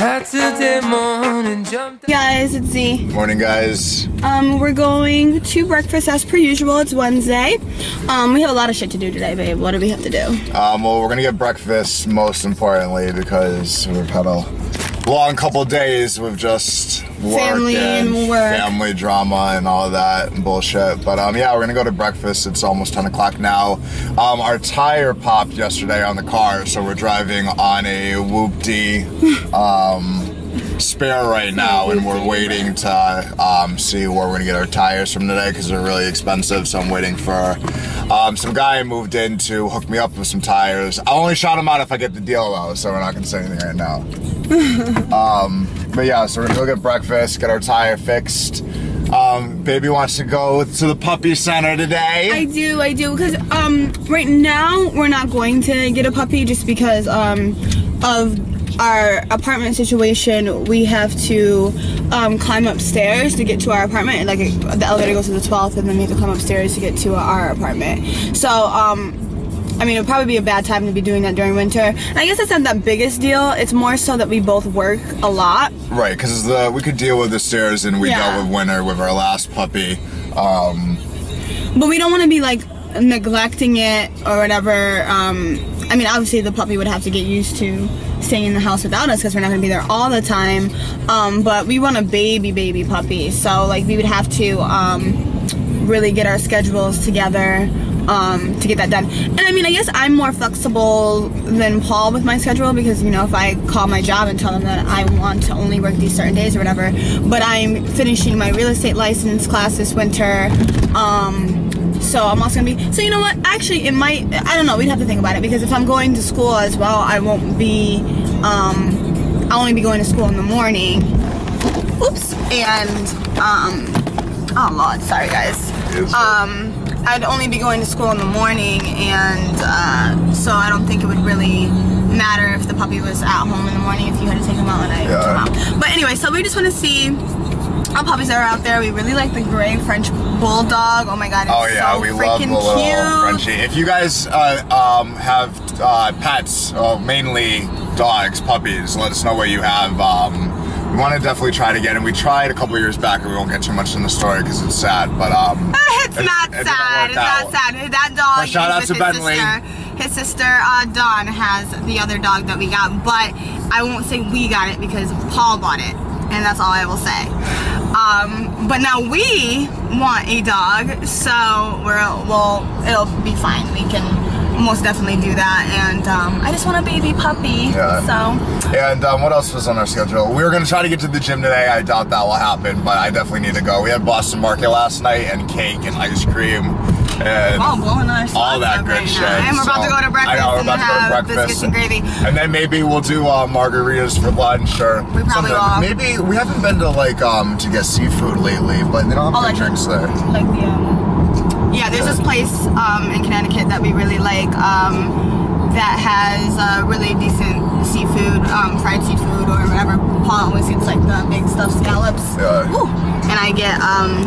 Saturday morning, jumped. Guys, it's Z. Morning, guys. Um, we're going to breakfast as per usual. It's Wednesday. Um, we have a lot of shit to do today, babe. What do we have to do? Um, well, we're gonna get breakfast most importantly because we're had a long couple days with just Family and work. family drama and all that and bullshit. But um, yeah, we're gonna go to breakfast. It's almost 10 o'clock now. Um, our tire popped yesterday on the car, so we're driving on a whoop-dee um, spare right now, and we're waiting to um, see where we're gonna get our tires from today because they're really expensive. So I'm waiting for um, some guy moved in to hook me up with some tires. I'll only shout him out if I get the deal though, so we're not gonna say anything right now. um, but yeah, so we're gonna go get breakfast, get our tire fixed. Um, baby wants to go to the puppy center today. I do, I do, because um, right now we're not going to get a puppy just because um, of our apartment situation. We have to um, climb upstairs to get to our apartment. And, like the elevator goes to the 12th, and then we have to climb upstairs to get to our apartment. So um, I mean, it would probably be a bad time to be doing that during winter. And I guess that's not the biggest deal. It's more so that we both work a lot. Right, because the we could deal with the stairs and we Yeah. dealt with winter with our last puppy. Um, But we don't want to be like neglecting it or whatever. Um, I mean, obviously the puppy would have to get used to staying in the house without us because we're not going to be there all the time. Um, but we want a baby, baby puppy. So like we would have to um, really get our schedules together. Um, to get that done. And I mean, I guess I'm more flexible than Paul with my schedule because, you know, if I call my job and tell them that I want to only work these certain days or whatever, but I'm finishing my real estate license class this winter. Um, so I'm also gonna be. So you know what? Actually, it might. I don't know. We'd have to think about it because if I'm going to school as well, I won't be. Um, I'll only be going to school in the morning. Oops. And um, oh lord, sorry guys. Um, I'd only be going to school in the morning, and uh, so I don't think it would really matter if the puppy was at home in the morning if you had to take him out and I took Yeah. him out. But anyway, so we just want to see all puppies are out there. We really like the gray French bulldog. Oh my god, it's oh yeah, so we love the freaking little cute. Frenchie. If you guys uh, um, have uh, pets, uh, mainly dogs, puppies, let us know what you have. Um, we want to definitely try to get, and we tried a couple years back, and we won't get too much in the story because it's sad. But um, It's it- not it sad. work It's out. not sad. That dog. But shout out to his Bentley. Sister. His sister uh, Dawn has the other dog that we got, but I won't say we got it because Paul bought it, and that's all I will say. Um, but now we want a dog, so we're well, it'll be fine. We can most definitely do that, and um, I just want a baby puppy. Yeah. So And um, what else was on our schedule? We were going to try to get to the gym today. I doubt that will happen, but I definitely need to go. We had Boston Market last night and cake and ice cream and blowing our all that good right shit. And we're about to go to breakfast I know, we're about to go to breakfast. biscuits and gravy. And then maybe we'll do uh, margaritas for lunch or We probably something. will. Maybe we haven't been to like um to get seafood lately, but they don't have Oh, like- drinks there. like the um, yeah there's this place um, in connecticut that we really like um, that has uh, really decent seafood um, fried seafood or whatever paul always gets like the big stuffed scallops Yeah. Ooh. and i get um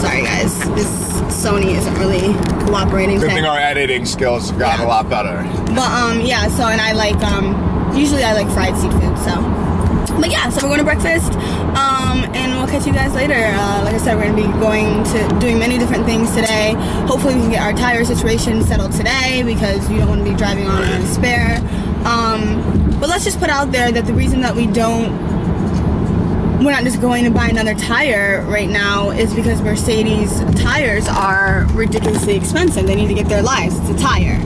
sorry guys this sony isn't really cooperating Good thing our editing skills gotten Yeah. a lot better. But um yeah, so and I like um usually I like fried seafood, so but yeah, so we're going to breakfast, um, and we'll catch you guys later. Uh, like I said, we're gonna be going to doing many different things today. Hopefully, we can get our tire situation settled today because you don't want to be driving on a spare. Um, but let's just put out there that the reason that we don't we're not just going to buy another tire right now is because Mercedes tires are ridiculously expensive. They need to get their lives. It's a tire.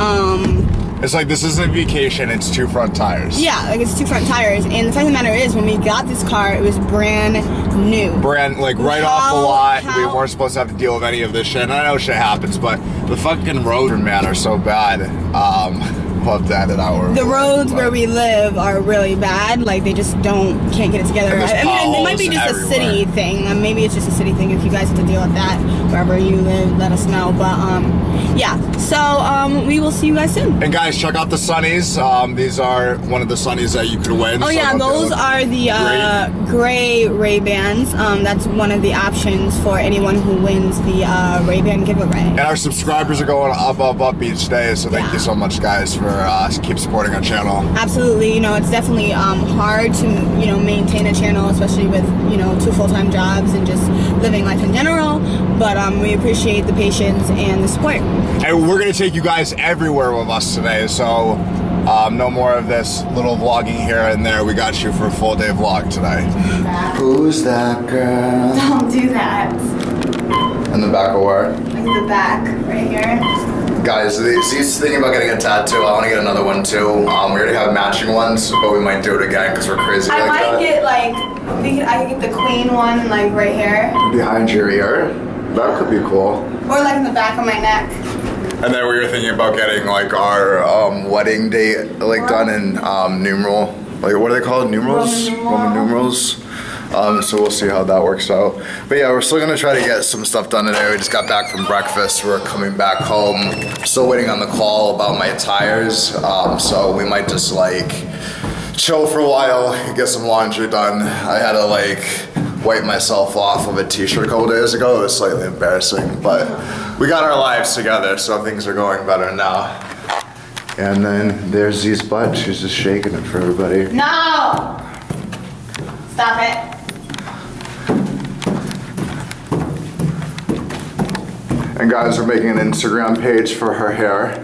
Um, It's like this isn't vacation; it's two front tires. yeah, like it's two front tires. And the fact of the matter is, when we got this car, it was brand new. brand like right off the How- lot. we weren't supposed to have to deal with any of this shit. And I know shit happens, but the fucking roads, man, are so bad. Um, we'll have to edit out. the roads where we live are really bad. Like they just don't can't get it together. I, I mean, it might be just a city thing. Um, maybe it's just a city thing. If you guys have to deal with that wherever you live, let us know. But um, yeah. So um, we will see you guys soon. And guys, check out the Sunnies. Um, these are one of the Sunnies that you could win. Oh so yeah, those are the uh, gray Ray Bans. Um, that's one of the options for anyone who wins the uh, Ray Ban giveaway. And our subscribers are going up, up, up each day. So thank Yeah. you so much, guys, for uh, keep supporting our channel. Absolutely, you know, it's definitely um, hard to, you know, maintain a channel, especially with, you know, two full-time jobs and just living life in general. But um, we appreciate the patience and the support. And we're gonna take you guys everywhere with us today, so um, no more of this little vlogging here and there. We got you for a full day vlog today. Who's that girl? Don't do that. In the back of where? In the back, right here. Guys, he's thinking about getting a tattoo. I want to get another one too. Um, we already have matching ones, but we might do it again because we're crazy I like might that. get like, we could, I could get the queen one, like right here. Behind your ear? That could be cool. Or like in the back of my neck. And then we were thinking about getting like our um, wedding date like done in um, numeral, like what are they called? Numerals? Roman numeral. Roman numerals. Um, so we'll see how that works out. But yeah, we're still gonna try to get some stuff done today. We just got back from breakfast. We're coming back home. Still waiting on the call about my tires. Um, so we might just like chill for a while, get some laundry done. I had to like wipe myself off of a t-shirt a couple days ago. It was slightly embarrassing, but we got our lives together, so things are going better now. And then there's Z's butt. She's just shaking it for everybody. No! Stop it. And guys, we're making an Instagram page for her hair.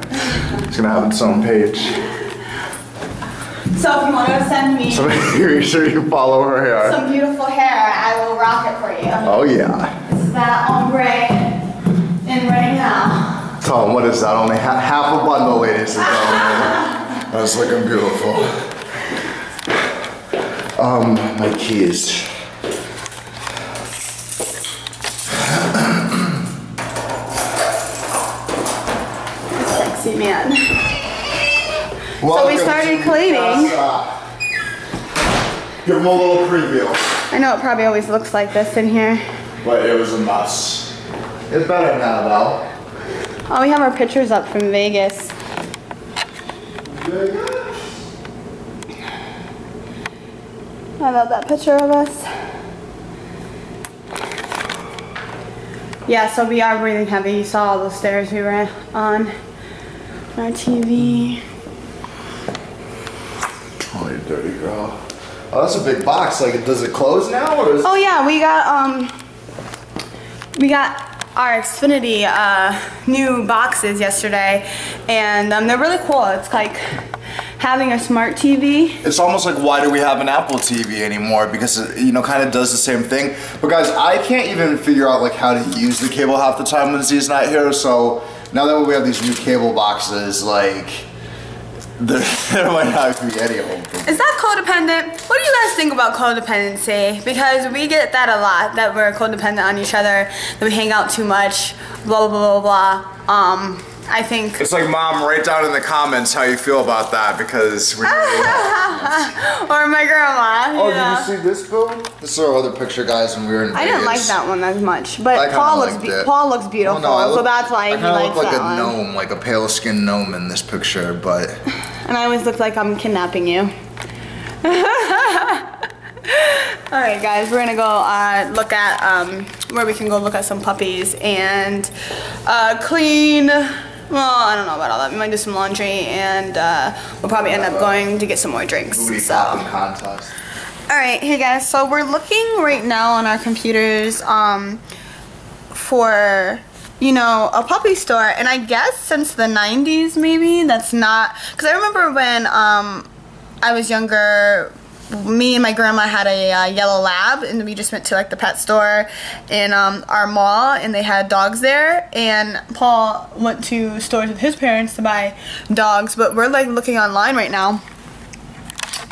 It's gonna have its own page. So if you want to send me So make sure you follow her hair. some beautiful hair, I will rock it for you. Oh yeah. This is that ombre in right now. Tom, what is that? Only ha half a bundle, ladies and gentlemen. That's looking beautiful. Um, my keys. Man. Welcome started cleaning. Give them a little preview. I know it probably always looks like this in here. But it was a mess. It's better now, though. Oh, we have our pictures up from Vegas. I love that picture of us. Yeah, so we are breathing heavy. You saw all the stairs we were on. Our TV. Oh, you dirty girl. Oh, that's a big box. Like, does it close now, or is Oh yeah, we got um we got our Xfinity uh, new boxes yesterday, and um, they're really cool. It's like having a smart TV. It's almost like why do we have an Apple TV anymore? Because it, you know, kind of does the same thing. But guys, I can't even figure out like how to use the cable half the time when Z's not here. So now that we have these new cable boxes, like there, there might not be any of them. Is that codependent? What do you guys think about codependency? Because we get that a lot, that we're codependent on each other, that we hang out too much, blah blah blah blah. blah. Um, I think. It's like, mom, write down in the comments how you feel about that because we. or my grandma. Oh, yeah. did you see this, Bill? This is our other picture, guys, when we were in I didn't like that one as much, but kinda Paul looks liked be- it. Paul looks beautiful, Oh, no, I so look- that's why I he likes look like that a one. gnome, like a pale skinned gnome in this picture, but And I always look like I'm kidnapping you. All right, guys, we're gonna go uh, look at um, where we can go look at some puppies and uh, clean. Well, I don't know about all that. We might do some laundry, and uh, we'll probably end up going to get some more drinks. So. contest. All right, hey guys. So we're looking right now on our computers um, for you know a puppy store, and I guess since the '90s, maybe that's not because I remember when um, I was younger. Me and my grandma had a uh, yellow lab, and we just went to like the pet store in um, our mall, and they had dogs there. And Paul went to stores with his parents to buy dogs, but we're like looking online right now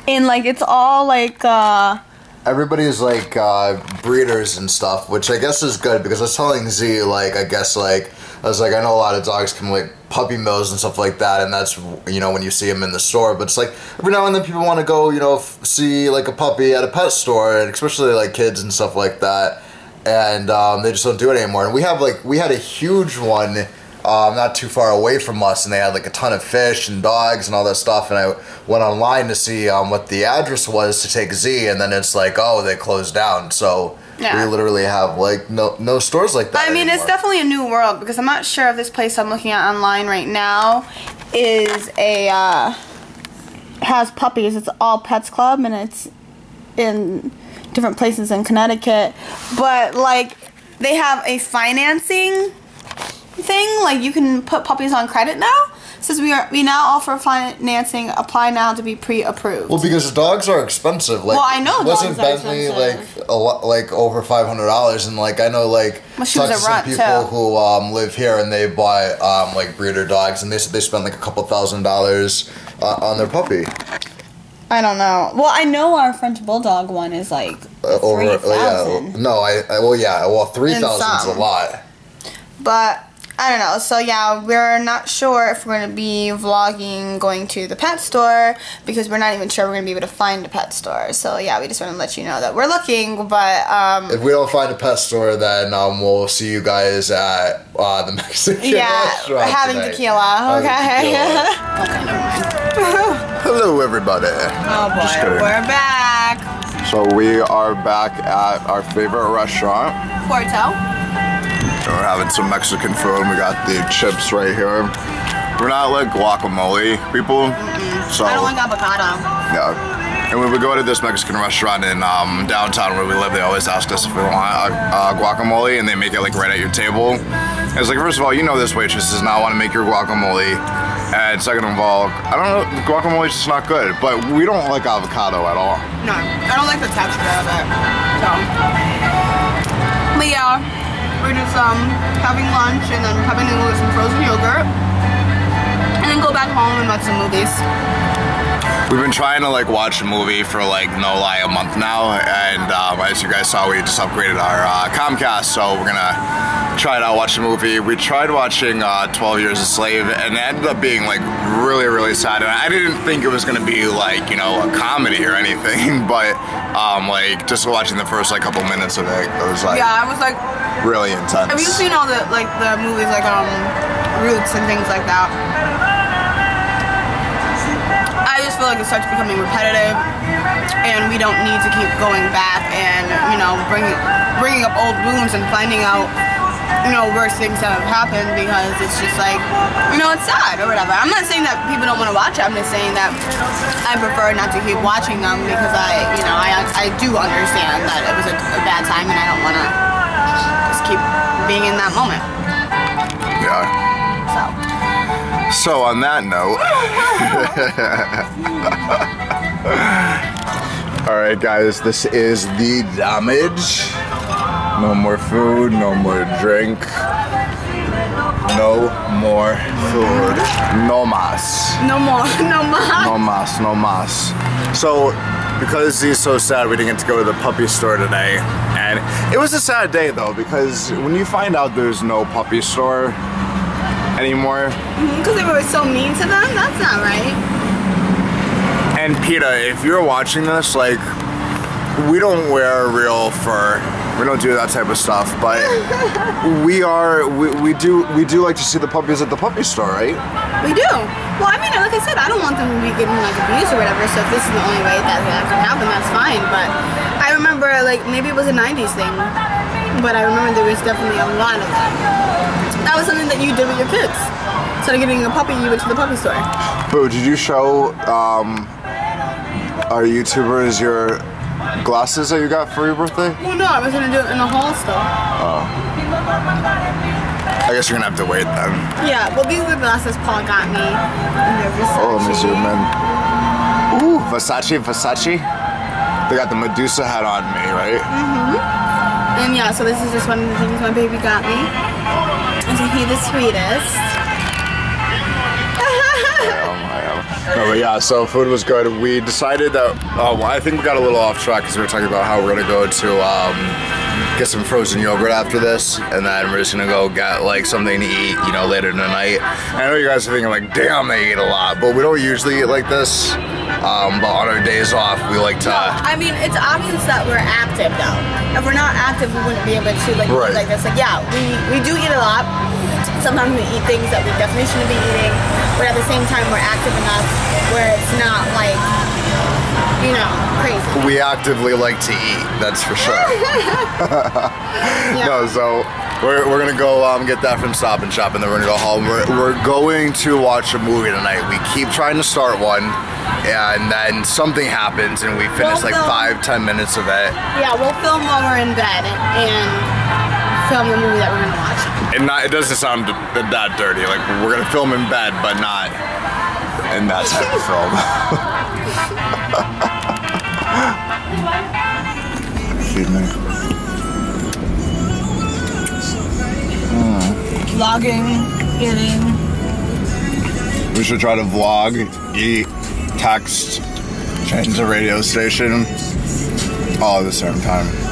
and like it's all like uh Everybody's like uh, breeders and stuff, which I guess is good because I was telling Z, like, I guess, like, I was like, I know a lot of dogs can like puppy mills and stuff like that, and that's, you know, when you see them in the store, but it's like every now and then people want to go, you know, f- see like a puppy at a pet store, and especially like kids and stuff like that, and um, they just don't do it anymore. And we have like, we had a huge one um, not too far away from us, and they had like a ton of fish and dogs and all that stuff. And I went online to see um, what the address was to take Z, and then it's like, oh, they closed down. So Yeah. We literally have like no no stores like that. I mean, it's definitely a new world because I'm not sure if this place I'm looking at online right now is a uh, has puppies. It's all Pets Club and it's in different places in Connecticut. But like they have a financing thing. Like you can put puppies on credit now. Says we are we now offer financing. Apply now to be pre-approved. Well, because dogs are expensive. Like, Well, I know wasn't are Bentley like a lot, like over five hundred dollars? And like I know like Well, talked to some people too. who um, live here and they buy um, like breeder dogs, and they said they spend like a couple thousand dollars uh, on their puppy. I don't know. Well, I know our French bulldog one is like Uh, over thousand. yeah, no, I, I well yeah, well three And thousand is a lot. But I don't know. So yeah, we're not sure if we're gonna be vlogging going to the pet store because we're not even sure we're gonna be able to find a pet store. So yeah, we just want to let you know that we're looking, but um, If we don't find a pet store, then um, we'll see you guys at uh, the Mexican yeah, restaurant having today. tequila. Having Okay. tequila. okay. Hello, everybody. Oh boy, we're back. So we are back at our favorite restaurant. Porto. We're having some Mexican food. We got the chips right here. We're not like guacamole people, so I don't like avocado. yeah. And when we go to this Mexican restaurant in um, downtown where we live, they always ask us if we want uh, uh, guacamole, and they make it like right at your table. And it's like, first of all, you know this waitress does not want to make your guacamole, and second of all, I don't know, guacamole is just not good. But we don't like avocado at all. No, I don't like the texture of it. So, but yeah, we're just um having lunch and then having some frozen yogurt, and then go back home and watch some movies. We've been trying to like watch a movie for like no lie a month now, and um, as you guys saw, we just upgraded our uh, Comcast, so we're gonna try it out, watch a movie. We tried watching uh, 12 Years a Slave, and it ended up being like really, really sad. And I didn't think it was gonna be like you know a comedy or anything, but um, like just watching the first like couple minutes of it, it was like Yeah, I was like, really intense. have you seen all the like the movies like um Roots and things like that? I just feel like it starts becoming repetitive, and we don't need to keep going back and you know bringing bringing up old wounds and finding out you know worse things that have happened because it's just like you know it's sad or whatever. I'm not saying that people don't want to watch it. I'm just saying that I prefer not to keep watching them because I you know I I do understand that it was a, a bad time and I don't want to just keep being in that moment. So on that note. All right, guys, this is the damage. No more food, no more drink, no more food. No mas. no more, no more. No mas, no mas. So, because he's so sad, we didn't get to go to the puppy store today. And it was a sad day though, because when you find out there's no puppy store anymore, mm-hmm, Because they were so mean to them. That's not right. And PETA, if you're watching this, like, we don't wear real fur. We don't do that type of stuff, but we are we, we do we do like to see the puppies at the puppy store, right? We do. Well, I mean, like I said, I don't want them to be getting like abused or whatever. So if this is the only way that that can have them, that's fine. But I remember, like, maybe it was a '90s thing, but I remember there was definitely a lot of that. That was something that you did with your kids. Instead of getting a puppy, you went to the puppy store. Boo, did you show um, our YouTubers your glasses that you got for your birthday? Well, no, I was gonna do it in the hall still. Oh. I guess you're gonna have to wait then. Yeah. Well, these are the glasses Paul got me. Oh, let me zoom in. Ooh, Versace, Versace. They got the Medusa hat on me, right? And yeah, so this is just one of the things my baby got me. Isn't he the sweetest? No, but yeah, so food was good. We decided that, oh, well, I think we got a little off track because we were talking about how we're gonna go to um, get some frozen yogurt after this, and then we're just gonna go get like something to eat, you know, later in the night. I know you guys are thinking like, damn, they eat a lot, but we don't usually eat like this. Um, but on our days off, we like to. I mean, it's obvious that we're active though. If we're not active, we wouldn't be able to like Right. eat like this. Like, yeah, we we do eat a lot. Sometimes we eat things that we definitely shouldn't be eating, but at the same time, we're active enough where it's not like you know, crazy. We actively like to eat, that's for sure. Yeah. No, so we're, we're gonna go um, get that from Stop and Shop and then we're gonna go home. We're, we're going to watch a movie tonight. We keep trying to start one and then something happens and we finish Well, like no. five, ten minutes of it. Yeah, we'll film while we're in bed and, and film the movie that we're gonna watch. And not, it doesn't sound that dirty. Like we're gonna film in bed, but not in that type of film. Excuse me. Vlogging, eating. We should try to vlog, eat, text, change the radio station, all at the same time.